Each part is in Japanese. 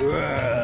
Woo!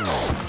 Oh.